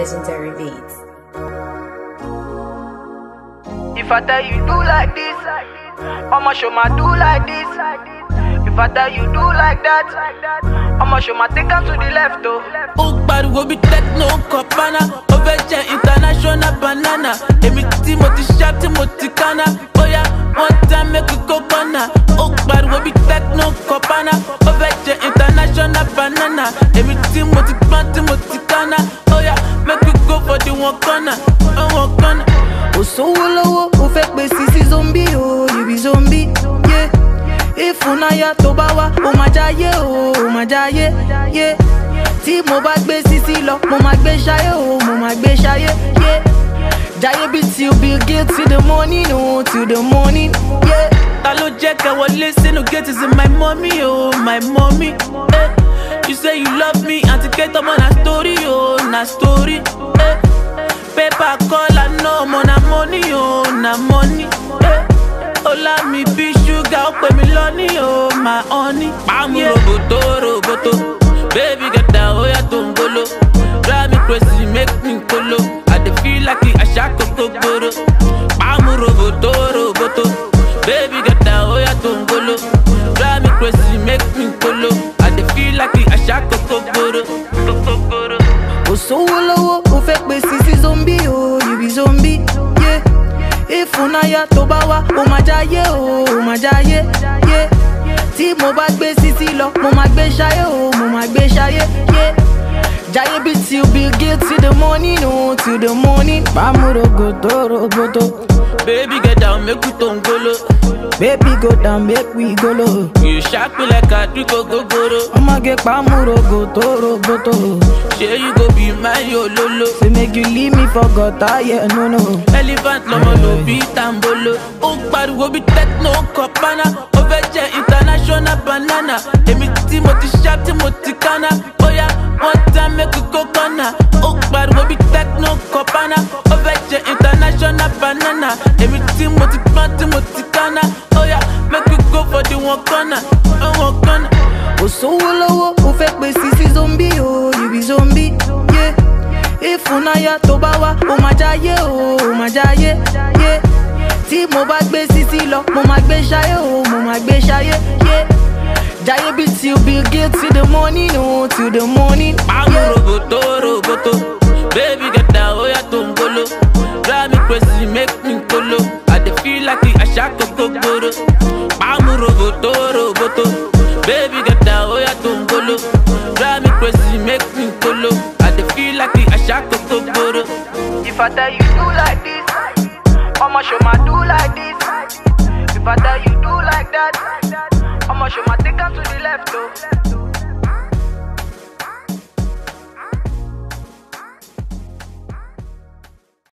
legendary beats. If I tell you do like this, I'ma show my do like this. If I tell you do like that, I'ma show my take am to the left oh. ó pariwo bí techno kọ̀pánà ó fẹ́ jẹ́ international banana. Èmi tí mo ti ṣá tí mo ti kánná bóyá one time make we go corner ó pariwo bí techno kọ̀pánà ó fẹ́ jẹ́ international banana. Èmi tí mo ti gbọ́n tí mo ti kánná bóyá make we one corner one corner. Kò sówó lọ́wọ́, ó fẹ́ pe sisi zombi o, be zombi, yeah. Ìfúnnáyà tó bá wá, ó máa jáyé o, ó máa jáyé, yeah. Tí mo bá gbé sisi lọ, mo máa gbé ṣayé o, mo máa gbé ṣayé, yeah. Jáyé bí till Bill Gates till the morning o, till the morning, yeah. ta ló jẹ́ kẹ́ wọlé sínú gate is my mommy oh my mommy. Eh. You say you love me àti kétọ́ mọ́ na story oh na story. Paper call I know na money oh na money. Eh. Ọlá mi bí ṣúgà ó pè mí lọ́ní oh my honey. Pàmò roboto roboto baby gẹ̀dá ó yàtọ̀ ń golo. Drive me crazy make me kolo. I dey feel like àṣà kòkó gbòòrò. Pàmò roboto roboto. Baby get down, oh yeah, don't go. Drive me crazy, make me go low. I dey feel like a shako kokoro, kokoro. Sówó lọ́wọ́, ó fẹ́ pe sisi zombi o, you be zombi, yeah. Ìfúnnáyà tó bá wá, ó máa jáyé o, ó máa jáyé, yeah. Tí mo bá gbé sisi lọ, mo máa gbé o, mo máa gbé ṣayé, yeah. Jáyé bí till Bill Gates the morning o, till the morning. Bámúrògòtò roboto, Baby get down, make we don't go low. Baby go down make we go low. You sharp me like a drink of gogoro. Ọmọge pàmúrògòtò roboto. Say you go be my yo lolo. Say make you leave me for gutter, yeah, no no. Elephant lọmọ ló bí tambolo. Ó pariwo bí techno kọ̀pánà. Ó fẹ́ jẹ́ international banana. Èmi tí mo ti ṣá tí mo ti kánná. Bóyá one time make we go corner. Ó pariwo bí techno kọ̀pánà. Ó fẹ́ jẹ́ international banana. Èmi tí mo ti gbọ́n tí mo ti kánná. Bóyá make we go for the one corner. Kò sówó lọ́wọ́, ó fẹ́ pe sisi zombi o, you be zombi, yeah. Ìfúnnáyà tó bá wá, máa jáyé o, máa jáyé, yeah. Tí mo bá gbé sisi lọ, mo máa gbé ṣayé o, mo máa gbé ṣayé, yeah. Jáyé bí Bill Gates till the morning o, till the morning, yeah. roboto roboto. Baby get down, ó yàtọ̀ ń golo. Pàmò roboto roboto. Baby get down, ó yàtọ̀ ń golo. Drive me crazy, make me kolo. I dey feel like a shako kokoro. If I tell you do like this, I'ma show my do like this. If I tell you do like that, I'ma show my take to the left oh.